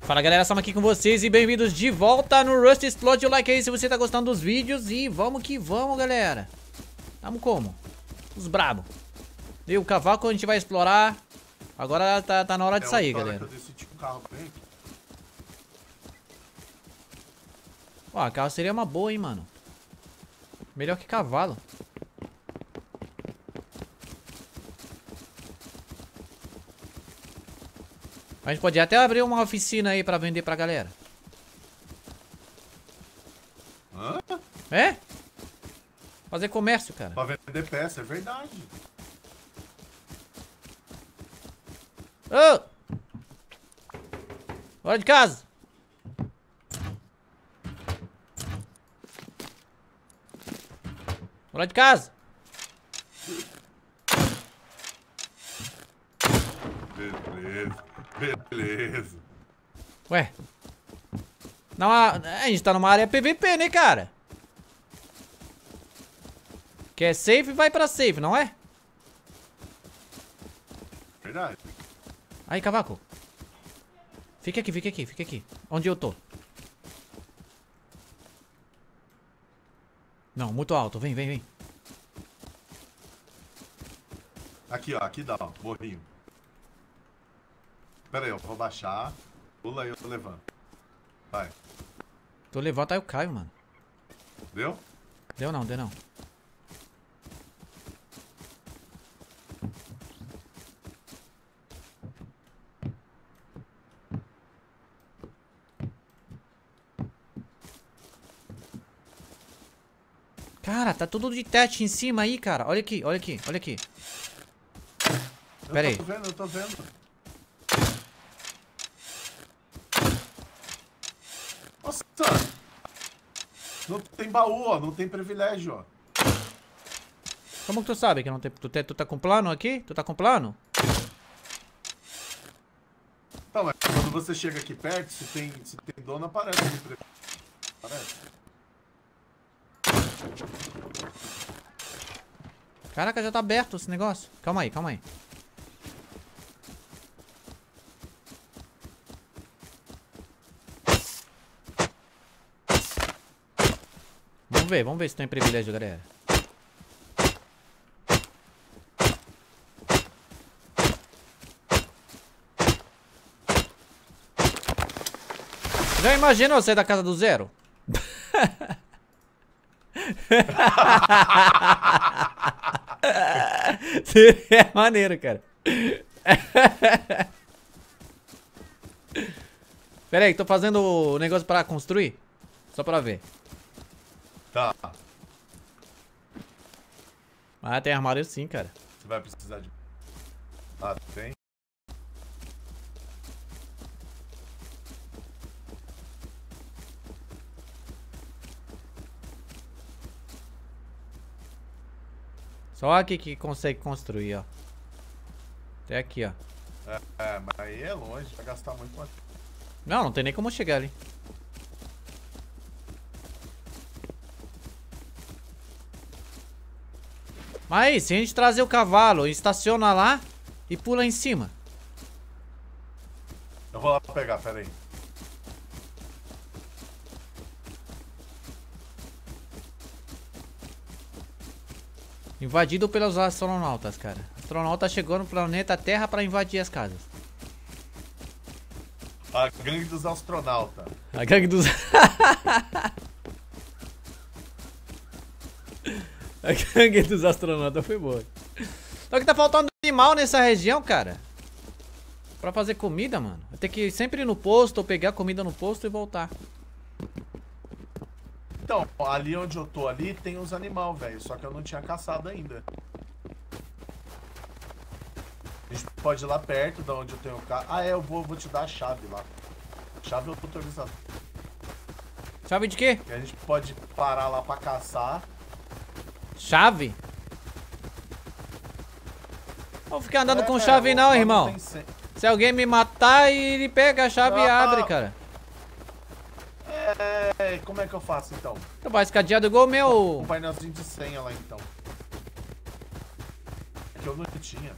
Fala galera, estamos aqui com vocês e bem-vindos de volta no Rust Explode o like aí se você tá gostando dos vídeos. E vamos que vamos galera. Tamo como? Os brabo. E o cavaco a gente vai explorar. Agora tá, tá na hora de É sair galera. um carro. Ó, carro seria uma boa hein mano. Melhor que cavalo A gente podia até abrir uma oficina aí pra vender pra galera Hã? É? Fazer comércio, cara Pra vender peça, é verdade. Ô! Fora de casa! Fora de casa! Beleza, beleza. Ué? Não, a, a gente tá numa área PVP, né, cara? Quer safe, vai pra safe, não é? Verdade. Aí, cavaco. Fica aqui, fica aqui, fica aqui. Onde eu tô? Não, muito alto. Vem, vem, vem. Aqui, ó, aqui dá, ó, morrinho. Pera aí, eu vou baixar. Pula aí, eu levanto. Vai. Tu levanta, aí eu caio, mano. Deu? Deu não, deu não. Cara, tá tudo de teste em cima aí, cara. Olha aqui, olha aqui, olha aqui. Eu Pera aí. tô vendo, eu tô vendo. Nossa! Não tem baú, ó, não tem privilégio, ó. Como que tu sabe que não tem... Tu, te- tu tá com plano aqui? Tu tá com plano? Então, mas quando você chega aqui perto, se tem, se tem dono, aparece Aparece. Caraca, já tá aberto esse negócio. Calma aí, calma aí. Vamos ver, vamos ver se tem privilégio, galera. Já imagina você da casa do zero? Seria maneiro, cara. Pera aí, tô fazendo o negócio pra construir. Só pra ver. Tá. Ah, tem armário sim, cara. Você vai precisar de. Ah, tem? Só aqui que consegue construir, ó. Até aqui, ó. É, é, mas aí é longe, vai gastar muito mais. Não, não tem nem como chegar ali. Mas se a gente trazer o cavalo, estaciona lá e pula em cima. Eu vou lá pegar, pera aí. Invadido pelos astronautas, cara. Astronauta chegou no planeta Terra pra invadir as casas. A gangue dos astronautas. A gangue dos. A gangue dos astronautas foi boa. Só que tá faltando animal nessa região, cara. Pra fazer comida, mano. Vai ter que ir sempre no posto ou pegar comida no posto e voltar. Então, ali onde eu tô ali tem uns animal, velho. Só que eu não tinha caçado ainda. A gente pode ir lá perto da onde eu tenho o carro. Ah, é, eu vou, vou te dar a chave lá. Chave autorizada. Chave de quê? E a gente pode parar lá pra caçar. Chave? Vou ficar andando É, com chave não, irmão. se- alguém me matar, ele pega a chave e Ah, abre, ah. cara. É, como é que eu faço então? Então vai escadeado igual o Um meu. painelzinho de senha lá então. É que eu não tinha.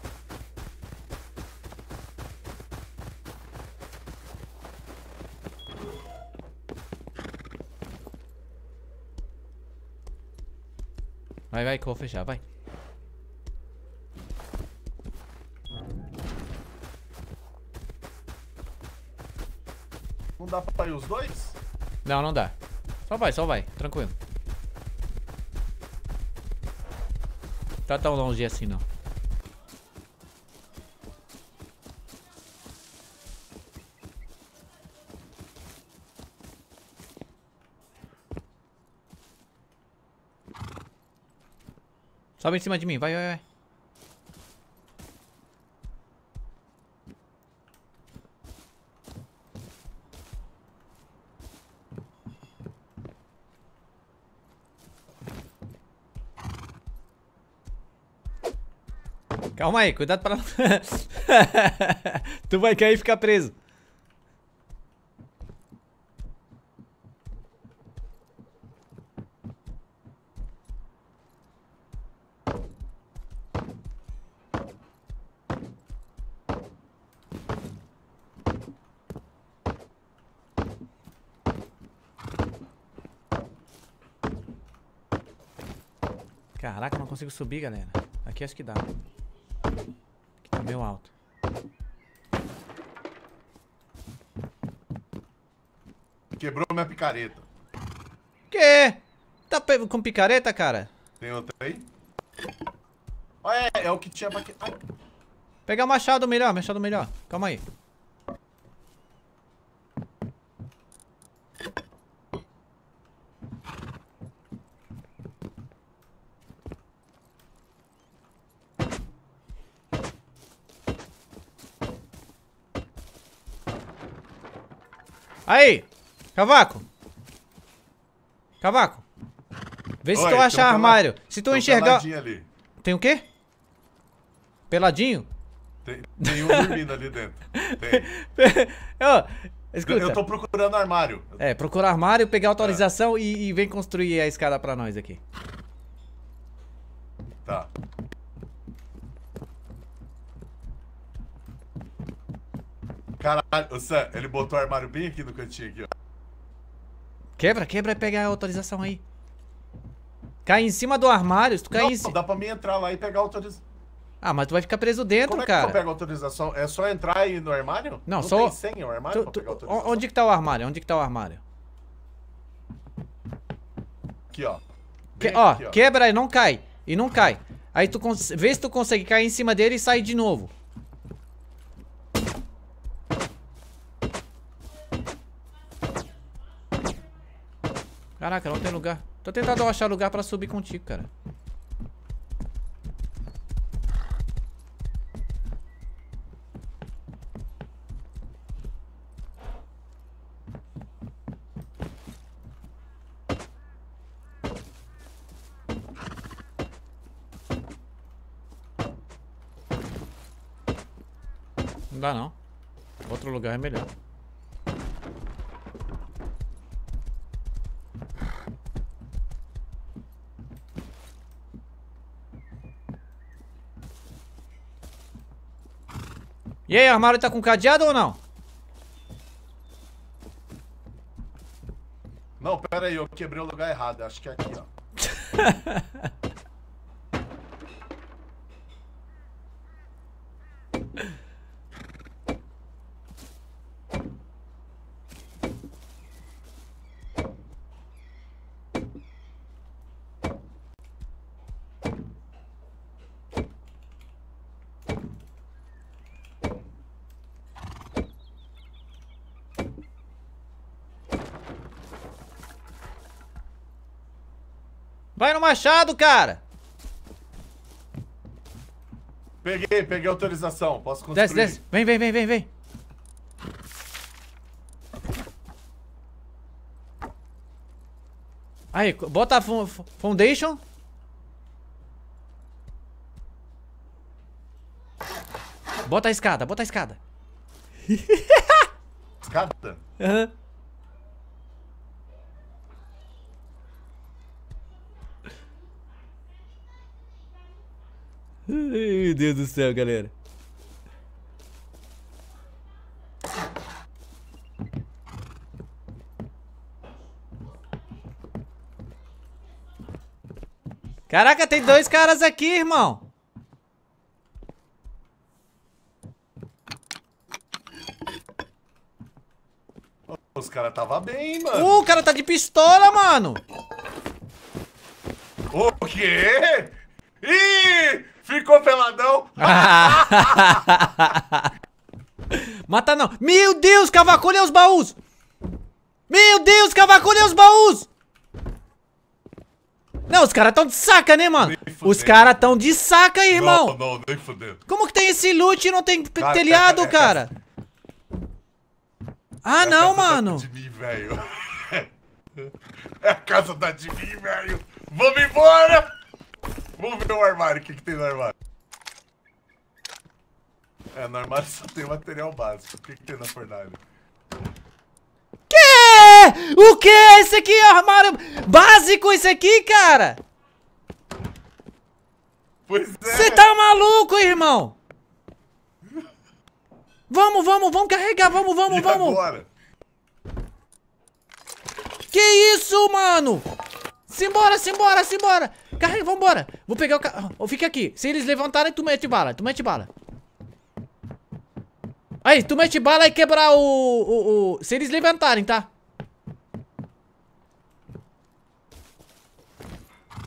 Vai, vai, que eu vou fechar, vai. Não dá pra ir os dois? Não, não dá. Só vai, só vai. Tranquilo. Tá tão longe assim, não. Sobe em cima de mim, vai, vai, vai. Calma aí, cuidado pra... tu vai cair e ficar preso. Caraca, não consigo subir, galera. Aqui acho que dá. Aqui tá meio alto. Quebrou minha picareta. Que? Tá com picareta, cara? Tem outra aí? Ah, é, é o que tinha pra... Ai, Pegar o machado melhor, machado melhor. Calma aí. Aí! Cavaco! Cavaco! Vê se tu tem um achar pela- armário. Se tu tem um enxergar. peladinho ali. Tem o quê? Peladinho? Tem, tem um dormindo ali dentro. Tem. Escuta. Eu tô procurando armário. É, procurar armário, pegar autorização e, e vem construir a escada pra nós aqui. Tá. Caralho, o Sam, ele botou o armário bem aqui no cantinho aqui, ó. Quebra, quebra e pega a autorização aí. Cai em cima do armário, se tu cair Não, em cima... dá pra mim entrar lá e pegar a autorização. Ah, mas tu vai ficar preso dentro, Como é cara. pego a autorização? É só entrar aí no armário? Não, Não só- tem senha o armário Tu- tu- onde que tá o armário? Onde que tá o armário? Aqui, ó. Que- ó, aqui, quebra e não cai. E não cai. Aí tu cons- vê se tu consegue cair em cima dele e sair de novo. Caraca, não tem lugar. Tô tentando achar lugar pra subir contigo, cara. Não dá não. Outro lugar é melhor. E aí, armário tá com cadeado ou não? Não, pera aí, eu quebrei o lugar errado. Acho que é aqui, ó. Vai no machado, cara! Peguei, peguei autorização. Posso construir. Desce, desce. Vem, vem, vem, vem, vem. Aí, bota a fo- fo- foundation. Bota a escada, bota a escada. Escada? Aham. Ai, meu Deus do céu, galera. Caraca, tem dois caras aqui, irmão. Os caras tava bem, mano. Uh, o cara tá de pistola, mano. O quê? Ih! Ficou peladão? Mata não. Meu Deus, cavaco, olha os baús. Meu Deus, cavaco, olha os baús. Não, os caras tão de saca, né, mano? Os caras tão de saca, irmão. Não, não, nem fudendo. Como que tem esse loot e não tem Cara, telhado, é- é- cara? Ah, É não, mano. De mim, velho. É a casa da mim, velho. Vamos embora! Vamos ver o armário. O que, que tem no armário? É, no armário só tem material básico. O que, que tem na fornalha? Que? O que? Esse aqui é armário básico, esse aqui, cara? Pois é. Você tá maluco, irmão? Vamos, vamos, vamos carregar, vamos, vamos, E vamos. agora? Que isso, mano? Simbora, simbora, simbora. Carrega, vambora. Vou pegar o carro. Fica aqui. Se eles levantarem, tu mete bala. Tu mete bala. Aí, tu mete bala e quebrar o, o, o... Se eles levantarem, tá?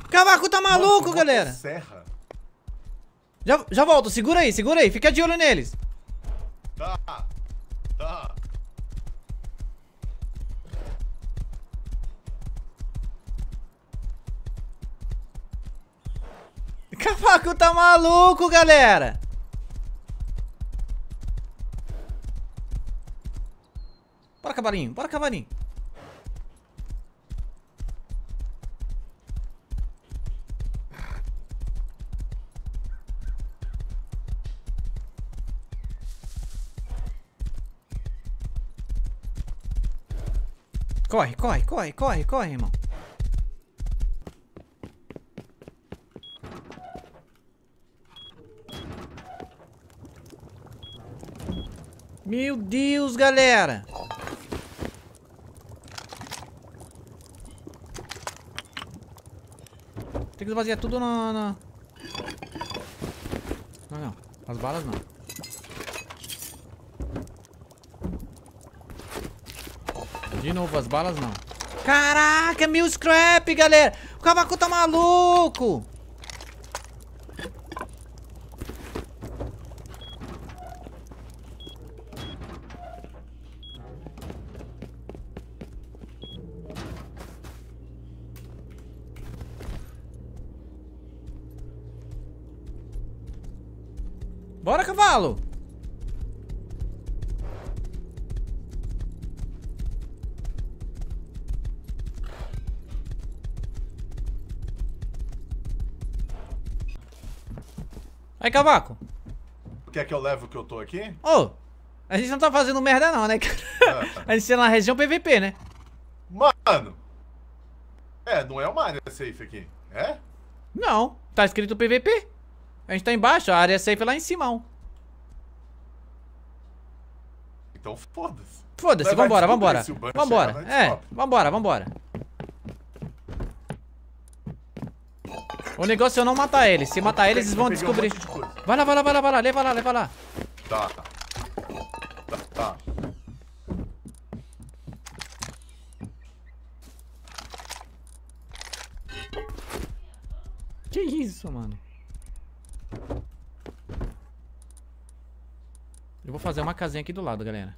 Cavaco tá maluco, Mano, galera. Serra. Já, já volto. Segura aí, segura aí. Fica de olho neles. Tá. Cavaco tá maluco, galera. Bora, cavalinho. Bora, cavalinho. Corre, corre, corre, corre, corre, irmão. Meu Deus, galera. Tem que esvaziar tudo na, na... Não, não. As balas não. De novo, as balas não. Caraca, mil scrap, galera. O cavaco tá maluco. Bora, cavalo! Aí, cavaco! Quer que eu leve o que eu tô aqui? Ô! a gente não tá fazendo merda não, né, cara? A gente tá na região PVP, né? Mano! É, não é uma área safe aqui. É? Não, tá escrito PVP. A gente tá embaixo, a área safe é lá em cima. ó. Então foda-se. Foda-se, vambora, vambora. Vambora, chegar, é, descobre. vambora, vambora. O negócio é eu não matar eles. Se matar eles, eles vão um descobrir. coisa. Vai lá, vai lá, vai lá, vai lá, leva lá, leva lá. Tá. Tá, tá. Que isso, mano? Eu vou fazer uma casinha aqui do lado, galera.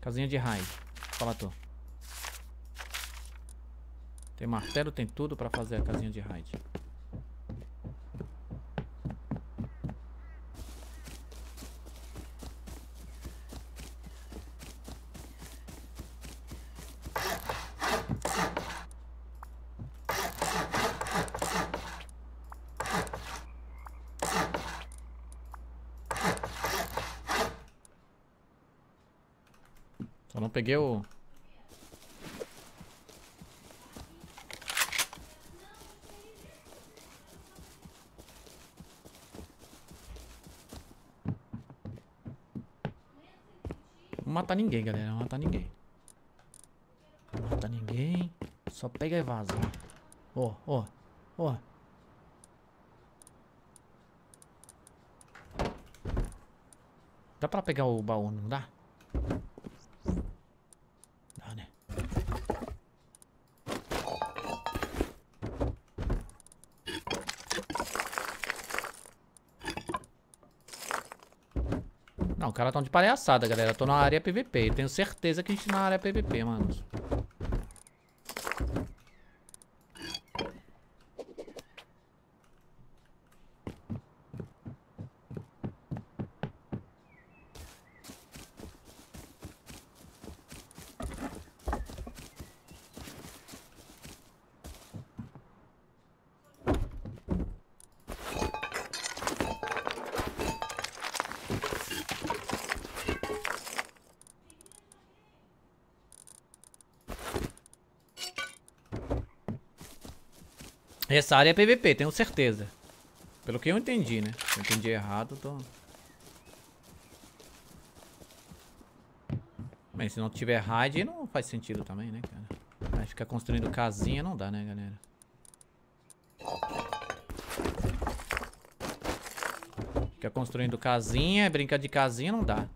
Casinha de raio. Fala, tô. Tem martelo, tem tudo pra fazer a casinha de raid. peguei o... Não matar ninguém, galera. Não matar ninguém. Não matar ninguém. Só pega e vaza. Ó, ó, ó. Dá pra pegar o baú, não dá? Não, o cara tá de palhaçada, galera. Eu tô na área PVP. Tenho certeza que a gente tá na área PVP, mano. Essa área é PVP, tenho certeza. Pelo que eu entendi, né? Se eu entendi errado, tô... Bem, se não tiver raid, não faz sentido também, né, cara? Vai ficar construindo casinha não dá, né, galera? Ficar construindo casinha, brincar de casinha não dá.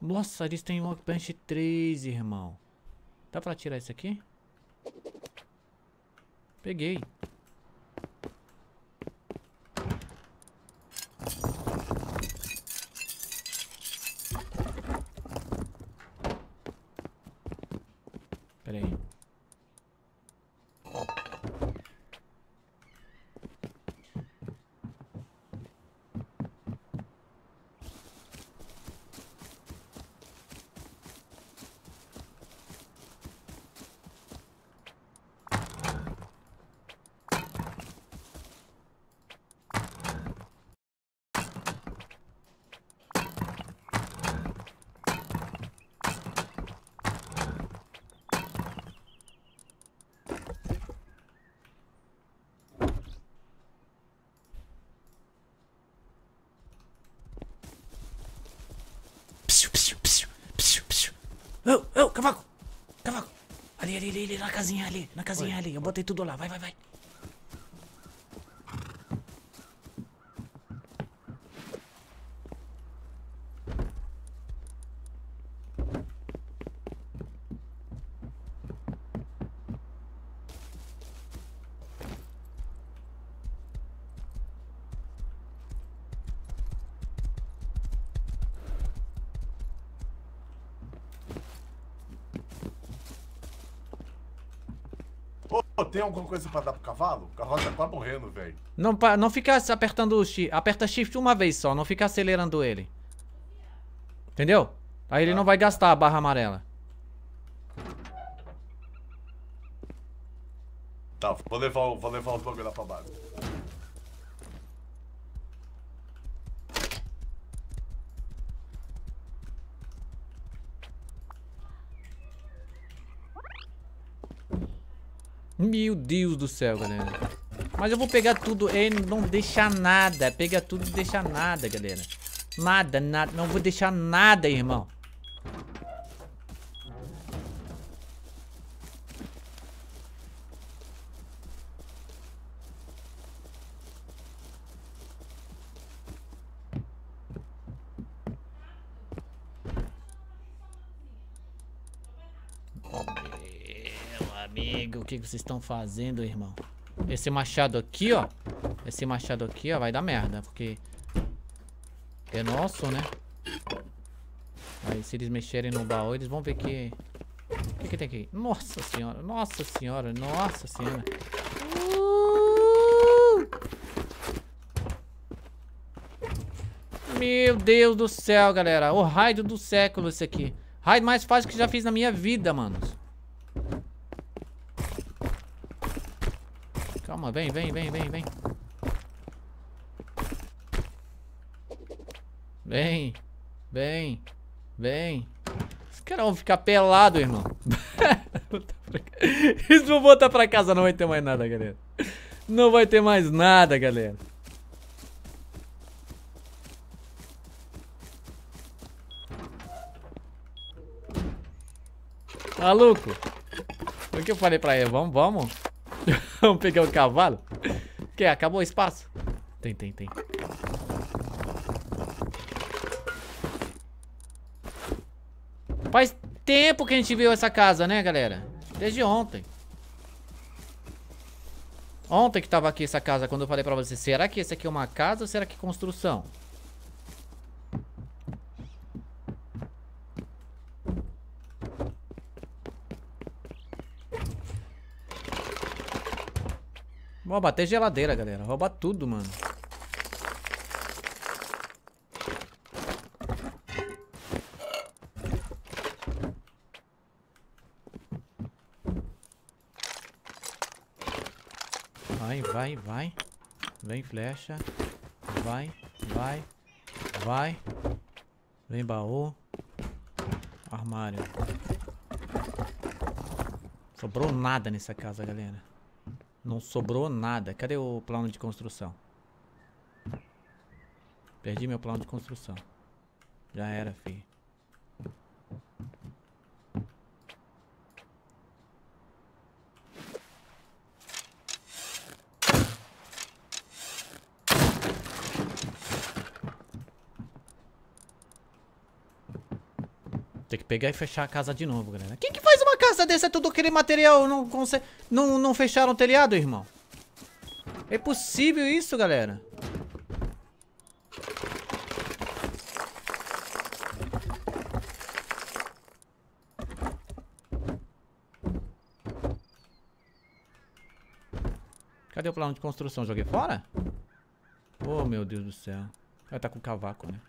Nossa, eles têm Workbench 3, irmão. Dá pra tirar isso aqui? Peguei. Ô, ô, cavaco! Cavaco! Ali, ali, ali, ali, na casinha ali, na casinha Oi. ali. Eu botei tudo lá. Vai, vai, vai. Tem alguma coisa pra dar pro cavalo? O cavalo tá quase morrendo, velho. Não, não fica apertando o shift. Aperta shift uma vez só, não fica acelerando ele. Entendeu? Aí ele tá. não vai gastar a barra amarela. Tá, vou levar, vou levar os bagulho lá pra base. Meu Deus do céu, galera. Mas eu vou pegar tudo e não deixar nada. Pega tudo e deixar nada, galera. Nada, nada. Não vou deixar nada, irmão. amigo, o que vocês estão fazendo, irmão? Esse machado aqui, ó. Esse machado aqui, ó, vai dar merda, porque... É nosso, né? Aí, se eles mexerem no baú, eles vão ver que... O que, que tem aqui? Nossa senhora, nossa senhora, nossa senhora. Uh! Meu Deus do céu, galera. O raid do século esse aqui. Raid mais fácil que já fiz na minha vida, manos. Calma, vem, vem, vem, vem, vem. Vem, vem, vem. Os caras vão ficar pelados, irmão. Eles vão voltar pra casa, não vai ter mais nada, galera. Não vai ter mais nada, galera. Maluco. O que eu falei pra ele? Vamos, vamos. Vamos pegar o cavalo? Que acabou o espaço? Tem, tem, tem. Faz tempo que a gente viu essa casa, né, galera? Desde ontem. Ontem que tava aqui essa casa, quando eu falei pra você, será que esse aqui é uma casa ou será que é construção? Vou bater geladeira, galera. Rouba tudo, mano. Vai, vai, vai. Vem flecha. Vai, vai, vai. Vem baú. Armário. Sobrou nada nessa casa, galera. Não sobrou nada. Cadê o plano de construção? Perdi meu plano de construção. Já era, filho. Tem que pegar e fechar a casa de novo, galera. Quem que faz casa dessa? É tudo aquele material não, não, não fecharam o telhado, irmão? É possível isso, galera? Cadê o plano de construção? Joguei fora? Oh, meu Deus do céu. Vai estar tá com cavaco, né?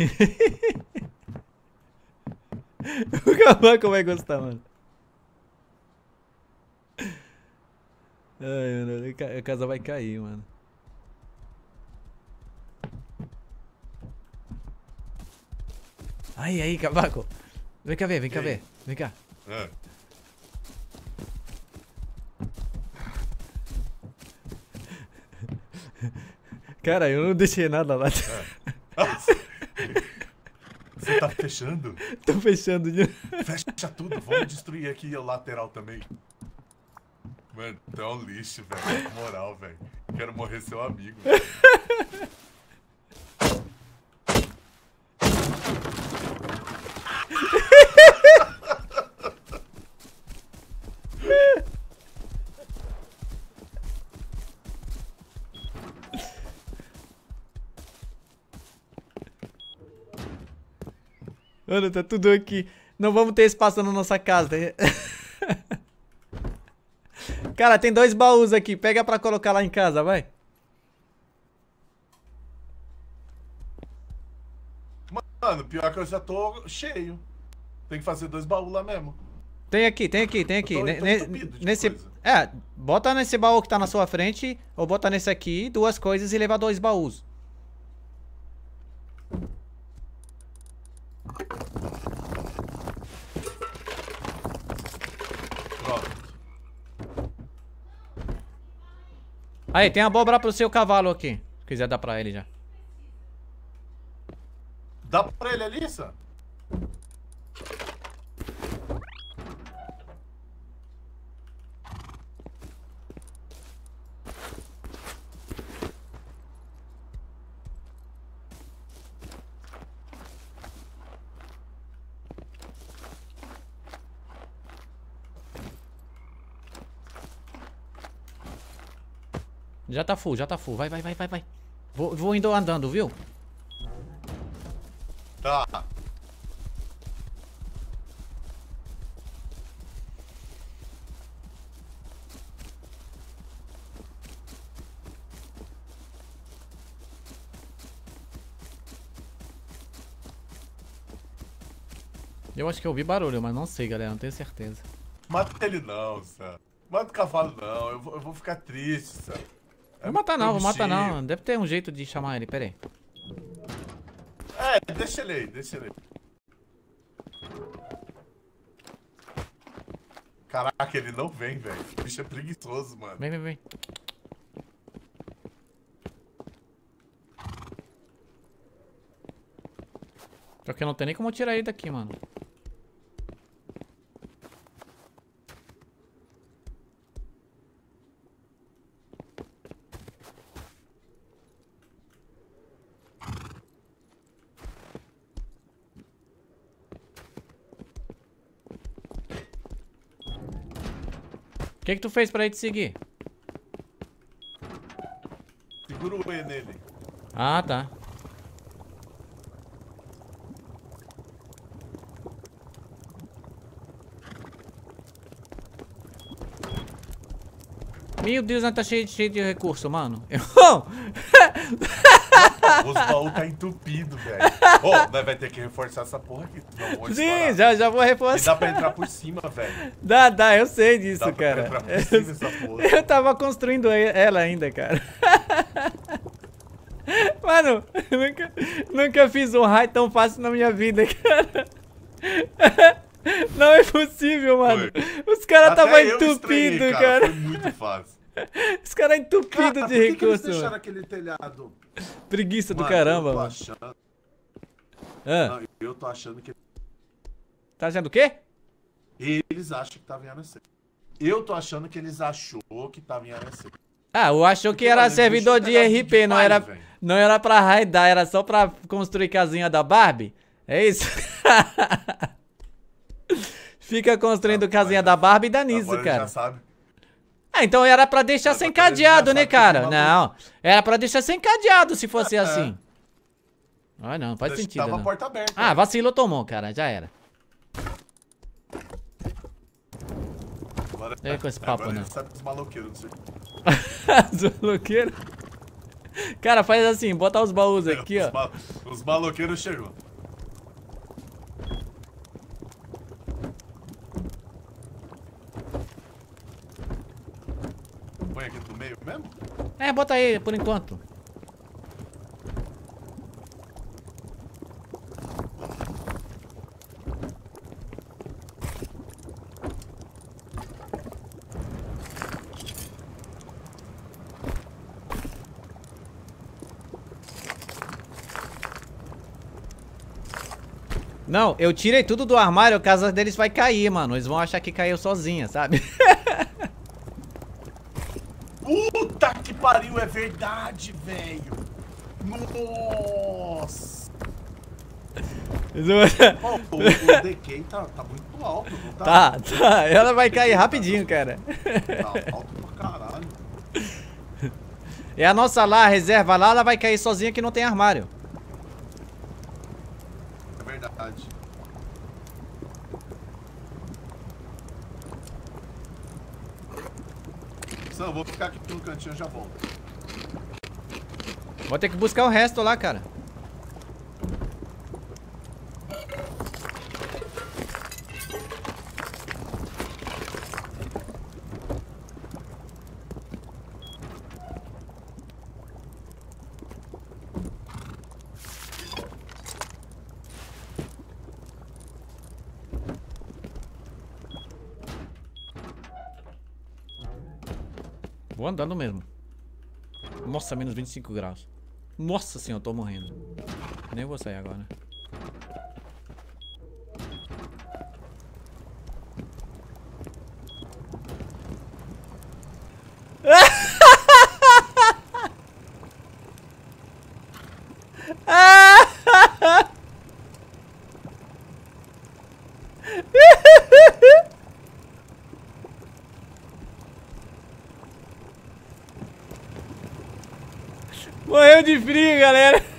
o cavaco vai gostar, mano. Ai, mano, a casa vai cair, mano. Aí, aí, cavaco. Vem cá ver, vem cá ver. Vem cá. É. Cara, eu não deixei nada lá. É. Tá fechando? Tô fechando Fecha tudo, vamos destruir aqui o lateral também. Mano, tu é um lixo, velho. Moral, velho. Quero morrer seu amigo. Mano, tá tudo aqui. Não vamos ter espaço na nossa casa. Cara, tem dois baús aqui. Pega pra colocar lá em casa, vai. Mano, pior que eu já tô cheio. Tem que fazer dois baús lá mesmo. Tem aqui, tem aqui, tem aqui. Tô, nesse, coisa. é, bota nesse baú que tá na sua frente, ou bota nesse aqui, duas coisas e leva dois baús. Aí, tem abóbora pro seu cavalo aqui. Se quiser dar pra ele já. Dá pra ele ali? Já tá full, já tá full. Vai, vai, vai, vai, vai. Vou, vou indo andando, viu? Tá. Eu acho que eu ouvi barulho, mas não sei, galera. Não tenho certeza. Mata ele não, Sam. Mata o cavalo não. Eu vou, eu vou ficar triste, Sam. É vou matar não, vou matar não. Deve ter um jeito de chamar ele, pera aí. É, deixa ele aí, deixa ele aí. Caraca, ele não vem, velho. O bicho é preguiçoso, mano. Vem, vem, vem. Só que não tem nem como tirar ele daqui, mano. Que que tu fez pra ele te seguir? Segura o E nele. Ah, tá. Meu Deus, tá cheio, cheio de recurso, mano. Irmão! Os baús tá entupido, velho. Ô, nós vai ter que reforçar essa porra aqui. Sim, já, já vou E reforçar. dá pra entrar por cima, velho. Dá, dá, eu sei disso, Dá pra cara. entrar por cima dessa porra. Eu tava construindo e- ela ainda, cara. Mano, nunca, nunca fiz um raio tão fácil na minha vida, cara. Não é possível, mano. Os caras tava estranhei, entupido, cara. Foi muito fácil. Os caras entupidos Cara, de por que recurso, deixaram aquele telhado? Preguiça do Mano, caramba, eu tô achando, Ah, não, eu tô achando que tá achando o quê? eles acham que tava em área C. Eu tô achando que eles achou que tava em área C. Ah, eu achou que era servidor de RP, de não palha, era, não era pra raidar, era só pra construir casinha da Barbie? É isso? Fica construindo casinha da Barbie e dá nisso, cara. já sabe. Ah, então era pra deixar sem cadeado, né, cara? Não, era pra deixar sem cadeado se fosse assim. Ah, não, faz Deixa- sentido, Tava a não. porta aberta. Ah, vacilou, tomou, cara, já era. Agora, É com esse papo, agora né? sabe dos maloqueiros, não sei. Zoloqueiro. Cara, faz assim, bota os baús aqui, os, ó. ma- os maloqueiros chegou. Põe aqui no meio mesmo? É, bota aí, por enquanto. Não, eu tirei tudo do armário, a casa deles vai cair, mano. Eles vão achar que caiu sozinha, sabe? Puta é verdade, velho. Nossa. O, o DK tá, tá muito alto, não tá? Tá, tá. Ela vai cair rapidinho, cara. Tá alto pra caralho. É a nossa lá, a reserva lá, ela vai cair sozinha que não tem armário. É verdade. Sam, eu vou ficar aqui no cantinho e já volto. Vou ter que buscar o resto lá, cara. Vou andando mesmo. Nossa, menos 25 graus. Nossa senhora, eu tô morrendo. Nem vou sair agora. De frio, galera.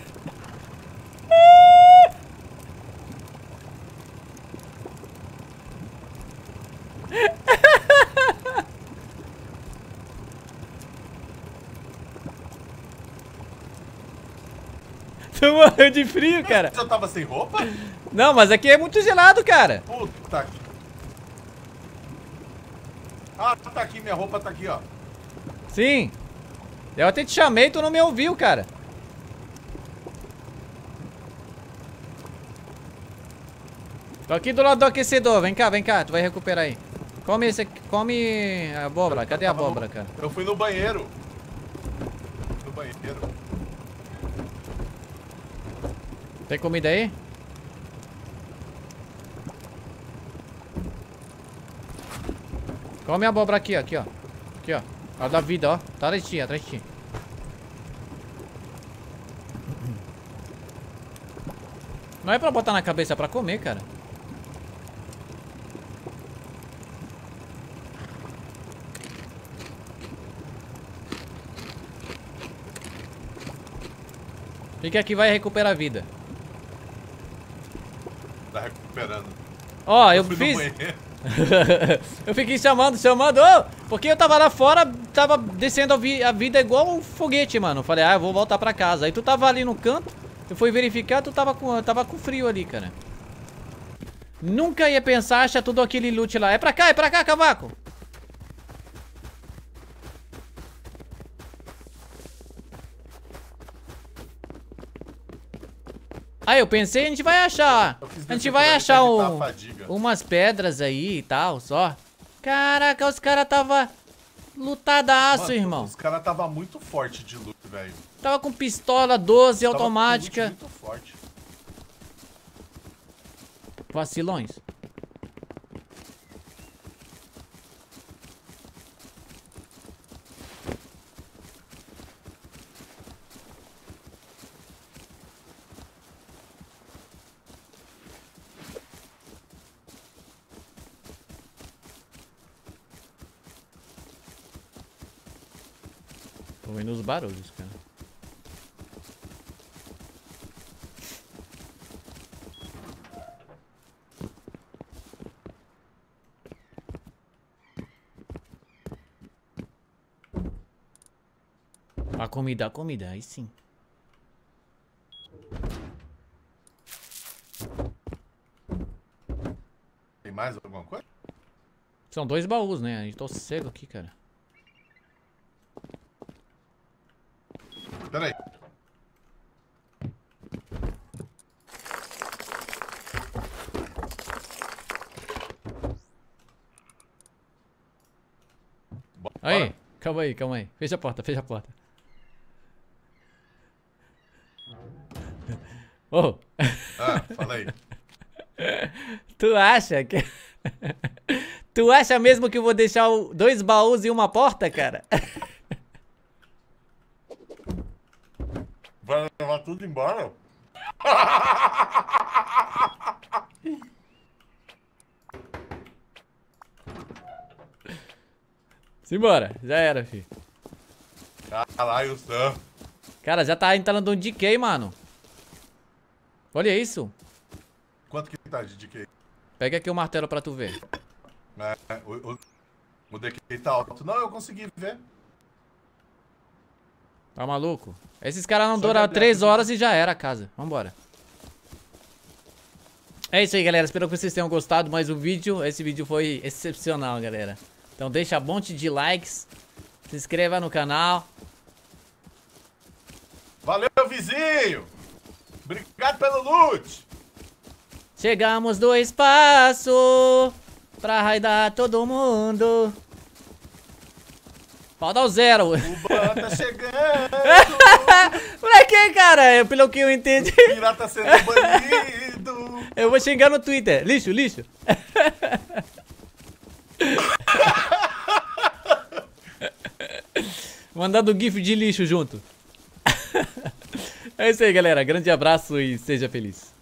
Tu morreu de frio, cara. Você tava sem roupa? Não, mas aqui é muito gelado, cara. Puta que... Ah, tá aqui, minha roupa tá aqui, ó. Sim. Eu até te chamei tu não me ouviu, cara. Tô aqui do lado do aquecedor. Vem cá, vem cá. Tu vai recuperar aí. Come esse aqui, come a abóbora. Cadê a abóbora, cara? Eu fui no banheiro. No banheiro. Tem comida aí? Come a abóbora aqui, ó. Aqui, ó. Aqui, ó. A da vida, ó. Tá atrás de ti, atrás de ti. Não é pra botar na cabeça, é pra comer, cara. Fica aqui, vai recuperar a vida. Tá recuperando. Ó, eu fui fiz... eu fiquei chamando, chamando, ô! porque eu tava lá fora, tava descendo a, vi a vida igual um foguete, mano. Falei, ah, eu vou voltar pra casa. Aí tu tava ali no canto, eu fui verificar, tu tava com, tava com frio ali, cara. Nunca ia pensar, achar tudo aquele loot lá. É pra cá, é pra cá, cavaco! Ah, eu pensei, a gente vai achar. A gente vai achar um, umas pedras aí e tal, só. Caraca, os caras tava lutadaço, Mano, irmão. Os caras tava muito forte de luta, velho. Tava com pistola 12 Tava automática. Muito forte. Vacilões. Barulhos, cara. A comida, a comida, aí sim. Tem mais alguma coisa? São dois baús, né? A gente tô cego aqui, cara. Pera aí. Bora. Aí, calma aí, calma aí. Fecha a porta, fecha a porta. Ô, Ah, fala aí. tu acha que. tu acha mesmo que eu vou deixar dois baús e uma porta, cara? Vai levar tudo embora? Simbora, já era, filho. Caralho, Sam. Cara, já tá entrando um decay, mano. Olha isso. Quanto que tá de DK? Pega aqui o martelo pra tu ver. É, o, o, o DK tá alto. Não, eu consegui ver. Tá maluco? Esses caras não Só duram de abrir 3 aqui. horas e já era a casa. Vambora. É isso aí, galera. Espero que vocês tenham gostado mais um vídeo. Esse vídeo foi excepcional, galera. Então deixa um monte de likes. Se inscreva no canal. Valeu, vizinho! Obrigado pelo loot! Chegamos do espaço pra raidar todo mundo. Falta o zero. O Ban tá chegando! pra quê, cara? É pelo que eu entendi. o pirata sendo banido! Eu vou xingar no Twitter. Lixo, lixo. Mandando gif de lixo junto. É isso aí, galera. Grande abraço e seja feliz.